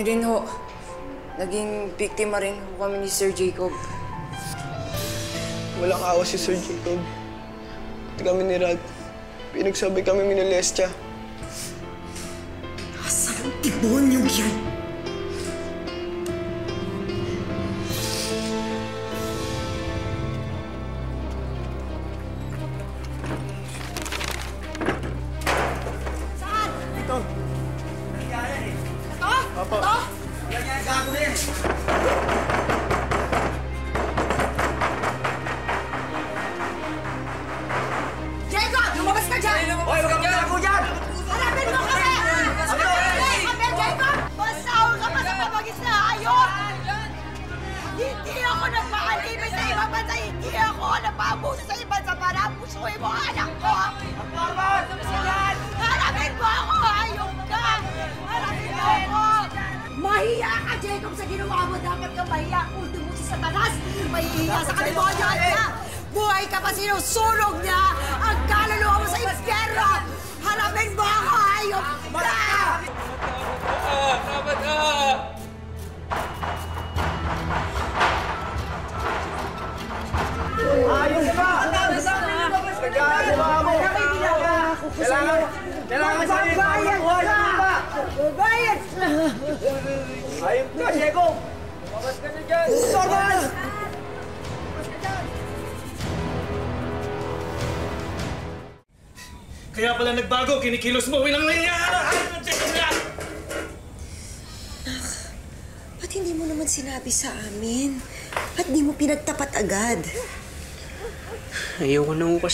Kami rin ho. Naging biktima rin ho kami ni Sir Jacob. Walang awa si Sir Jacob. Pati kami ni Rad. Pinagsabi kami minolestya. Asan ang demonyong yan?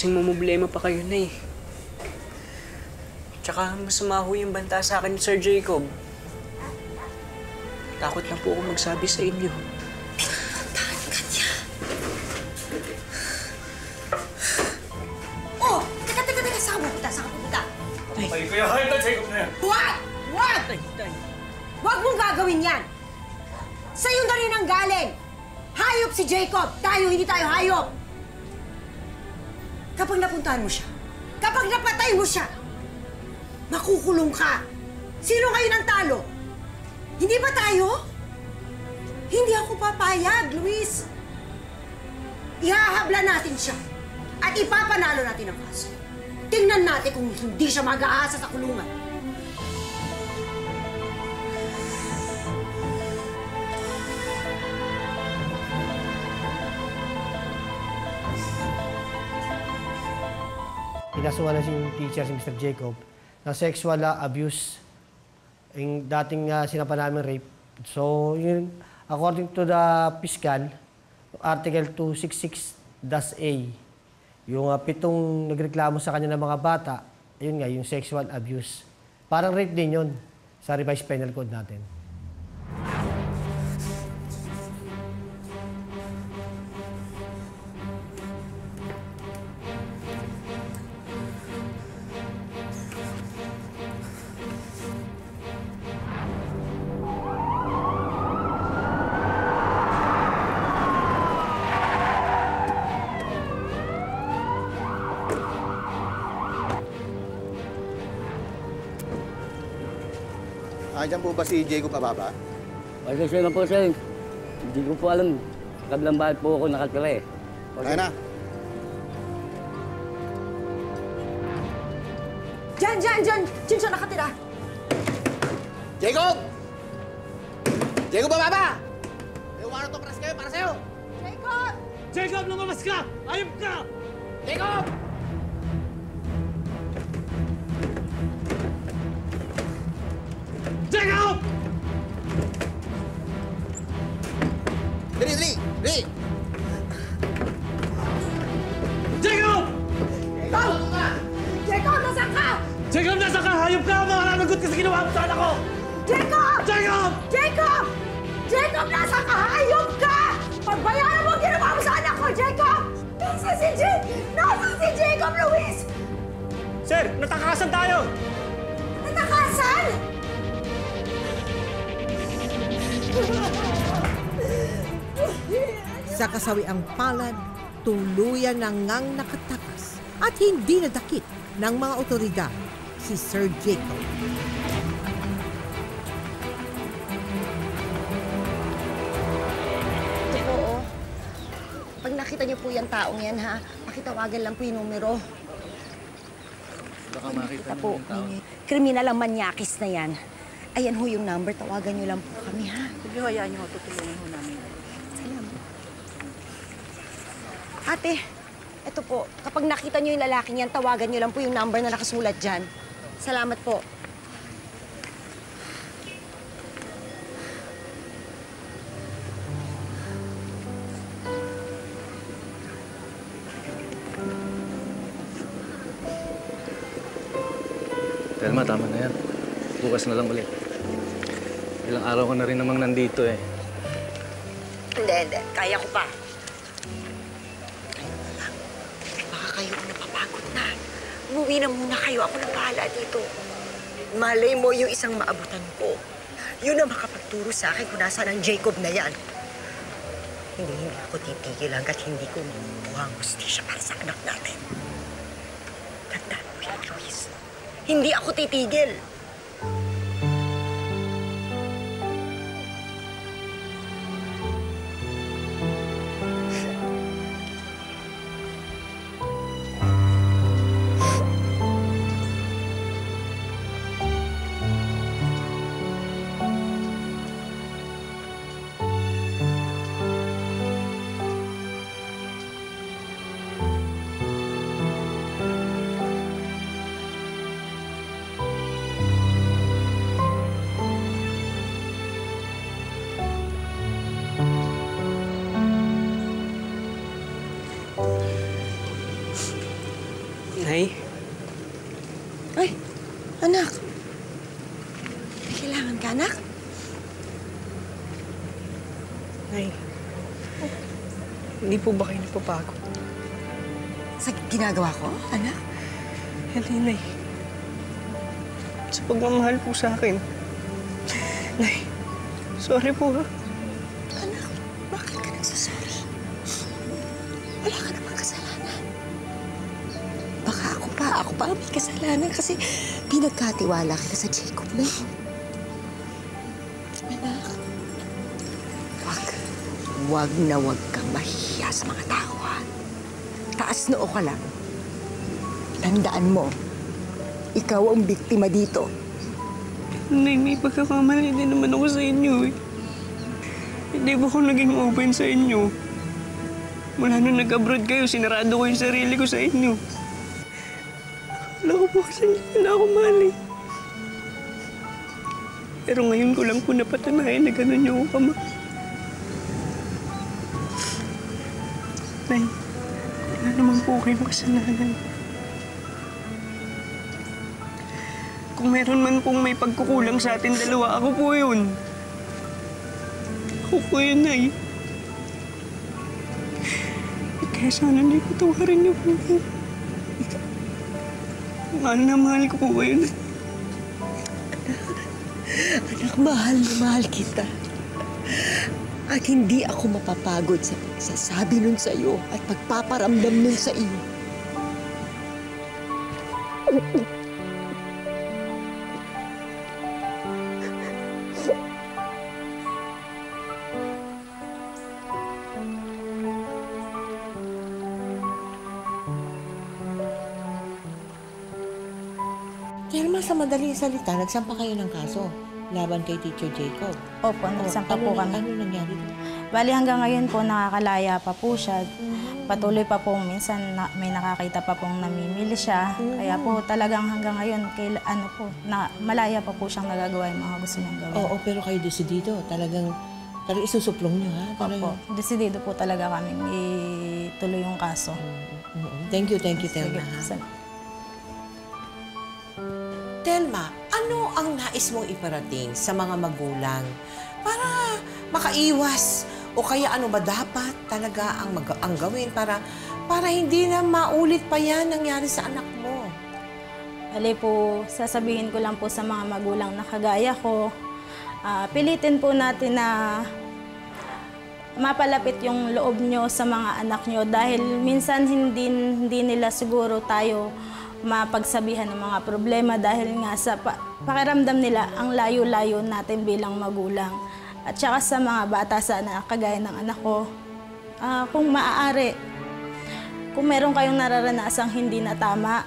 Kasing mamblema pa kayo na eh. Tsaka masama ho yung banta sa akin ni Sir Jacob. Takot lang po ako magsabi sa inyo. Oh! Teka, teka, teka. Saan ka pupunta? Saan ka pupunta? Ay, kaya hayop ng Jacob na yan! What? What? Huwag mong gagawin yan! Sa'yo na rin ang galing! Hayop si Jacob! Tayo, hindi tayo hayop! Kapag napuntahan mo siya, kapag napatay mo siya, makukulong ka! Sino kayo ng talo? Hindi ba tayo? Hindi ako papayag, Luis! Ihahabla natin siya at ipapanalo natin ang kaso. Tingnan natin kung hindi siya mag-aasa sa kulungan. Kinasuhan na si teacher, si Mr. Jacob, na sexual abuse. Yung dating uh, sinapan namin rape. So, yun, according to the fiscal, Article 266-A, yung uh, pitong nagreklamo sa kanya ng mga bata, yun nga, yung sexual abuse. Parang rape din yun sa revised penal code natin. Ba si Diego Pababa? Pasensya na po, sir. Hindi ko po alam. Kabilang bahay po ako nakatira eh. Kaya na. Diyan, diyan, diyan! Diyan siya nakatira! Jacob! Jacob Pababa! May warrant of arrest kayo para sa'yo! Jacob! Jacob, lumabas ka! Ayop ka! Jacob! Jacob! Dali! Jacob! Jacob! Jacob, nasaan ka? Jacob, nasa ka? Hayop ka! Makakanagot ka sa ginawa mo sa anak ko! Jacob! Jacob! Jacob! Jacob, nasaan ka? Hayop ka! Pagbayaran mo ang ginawa mo sa anak ko, Jacob! Nasaan si Jake? Nasaan si Jacob, Luis? Sir, natakasan tayo! Natakasan? Sa kasawiang palad, tuluyan na ngang nakatakas at hindi nadakit ng mga otoridad si Sir Jacob. Oh. Pag nakita niyo po yung taong yan, ha, pakitawagan lang po yung numero. Baka makita Ito po, kriminal ang manyakis na yan. Ayan ho yung number, tawagan niyo lang po kami, ha? Sige, hayaan niyo, tutulungan ho namin. Salamat. Ate, ito po, kapag nakita niyo yung lalaking yan, tawagan niyo lang po yung number na nakasulat dyan. Salamat po. Telma, tama na yan. Bukas na lang ulit. Ilang araw ka na rin namang nandito eh. Hindi, hindi. Kaya ko pa. Umuwi na muna kayo. Ako na bahala dito. Malay mo yung isang maabutan ko. Yun ang makapagturo sa akin kung nasaan ang Jacob na yan. Hindi, hindi ako titigil hanggat hindi ko makuha ang hustisya para sa anak natin. Tandaan mo yan, Luis. Hindi ako titigil. Po ba kayo napapagod? Sa ginagawa ko, anak? Hindi, Nay. Sa pagmamahal po sa akin. Nay, sorry po ha. Anak, bakit ka nagsasorry? Wala ka namang kasalanan. Baka ako pa, ako pa may kasalanan kasi pinagkatiwala kita sa Jacob na yun. Anak, wag, wag na wag mahihiya sa mga tao, ha? Taas noo ka lang. Tandaan mo, ikaw ang biktima dito. Nay, may pagkakamali din naman ako sa inyo eh. Hindi ba ako naging open sa inyo? Mula nung nag-abroad kayo, sinarado ko yung sarili ko sa inyo. Wala ko po kasi hindi na ako eh. Pero ngayon ko lang po napatunayan na gano'n niyo ako kamahal. Nay, wala naman po kayong kasalanan. Kung meron man pong may pagkukulang sa atin dalawa, ako po yun. Ako po yun, Nay. Kaya sana Nay, patawarin niyo po. Mahal na mahal ko po Nay. Anak, mahal na mahal kita. At hindi ako mapapagod sa pagsasabi nun sa'yo at pagpaparamdam nun sa iyo. Telma, sa madaling salita, nagsampa kayo ng kaso laban kay Teacher Jacob. Opo, nagsampa ano, po kami. Ano nangyari? Bali hanggang ngayon po nakakalaya pa po siya. Patuloy pa po minsan na, may nakakita pa pong namimili siya. Kaya po talagang hanggang ngayon kay ano po na malaya pa po siyang nagagawa yung mga gusto niyang gawin. Oo, pero kayo desidido. Talagang, talagang isusuplong niyo, ha? Opo, desidido po talaga kaming ituloy yung kaso. Thank you, thank you, Telma. Sal- Telma, ano ang nais mong iparating sa mga magulang para makaiwas o kaya ano ba dapat talaga ang, mag- ang gawin para para hindi na maulit pa yan nangyari sa anak mo? Bali po, sasabihin ko lang po sa mga magulang na kagaya ko, ah, pilitin po natin na mapalapit yung loob nyo sa mga anak nyo dahil minsan hindi, hindi nila siguro tayo mapagsabihan ng mga problema dahil nga sa pa- pakiramdam nila ang layo-layo natin bilang magulang. At saka sa mga bata sana kagaya ng anak ko, ah, kung maaari, kung meron kayong nararanasang hindi na tama,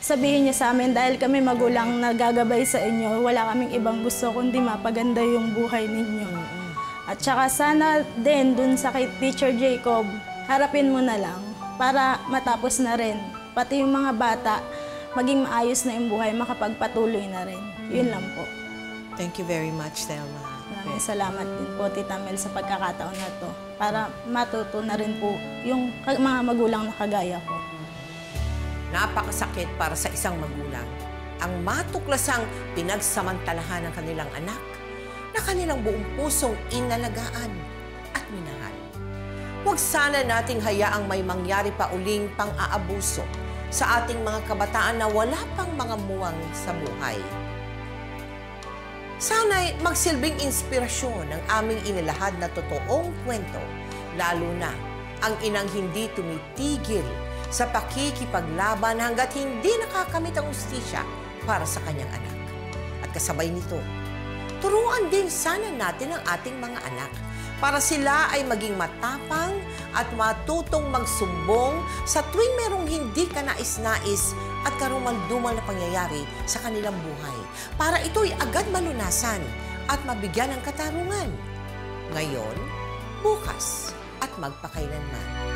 sabihin niyo sa amin dahil kami magulang na gagabay sa inyo, wala kaming ibang gusto kundi mapaganda yung buhay ninyo. At saka sana din dun sa kay Teacher Jacob, harapin mo na lang para matapos na rin. Pati yung mga bata, maging maayos na yung buhay, makapagpatuloy na rin. Yun lang po. Thank you very much, Telma. Maraming salamat din po, Tita Mel, sa pagkakataon na to. Para matuto na rin po yung mga magulang na kagaya ko. Napakasakit para sa isang magulang ang matuklasang pinagsamantalahan ng kanilang anak na kanilang buong pusong inalagaan at minahal. Huwag sana nating hayaang may mangyari pa uling pang-aabuso sa ating mga kabataan na wala pang mga muwang sa buhay. Sana'y magsilbing inspirasyon ang aming inilahad na totoong kwento, lalo na ang inang hindi tumitigil sa pakikipaglaban hanggat hindi nakakamit ang ustisya para sa kanyang anak. At kasabay nito, turuan din sana natin ang ating mga anak para sila ay maging matapang at matutong magsumbong sa tuwing merong hindi ka nais-nais at karumal-dumal na pangyayari sa kanilang buhay para ito'y agad malunasan at mabigyan ng katarungan. Ngayon, bukas at magpakailanman.